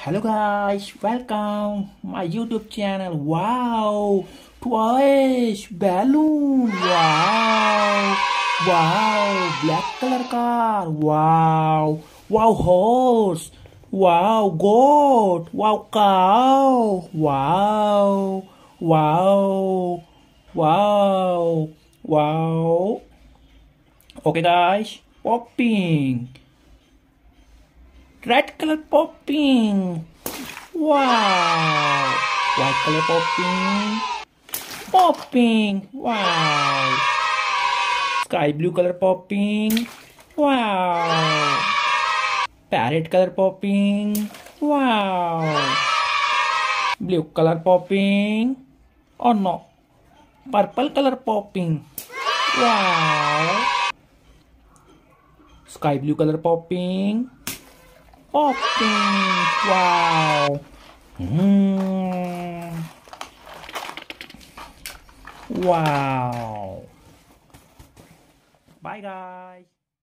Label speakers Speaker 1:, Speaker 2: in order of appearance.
Speaker 1: Hello guys, welcome my YouTube channel. Wow, twice balloon. Wow, wow, black color car. Wow, wow, horse. Wow, goat. Wow, cow. Wow, wow, wow, wow. Okay guys, popping red color popping wow. White color popping popping wow. Sky blue color popping wow. Parrot color popping wow. Blue color popping oh no. Purple color popping wow. Sky blue color popping popping. Wow. Mm. Wow. Bye guys.